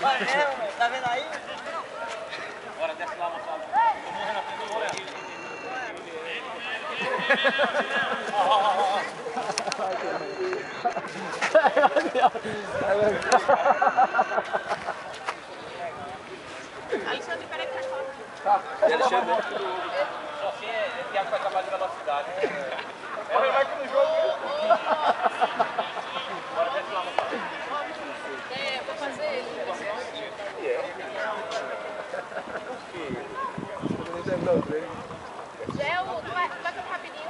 Vai mesmo, tá vendo aí? Bora, desce lá, moçada. Tô morrendo aqui, tô morrendo. Alexandre, peraí que tá Alexandre. Só assim é, é Thiago vai acabar de velocidade. Corre mais que no jogo. Bora, desce lá, moçada. É, vou fazer ele. O. Tu vai, vai fazer rapidinho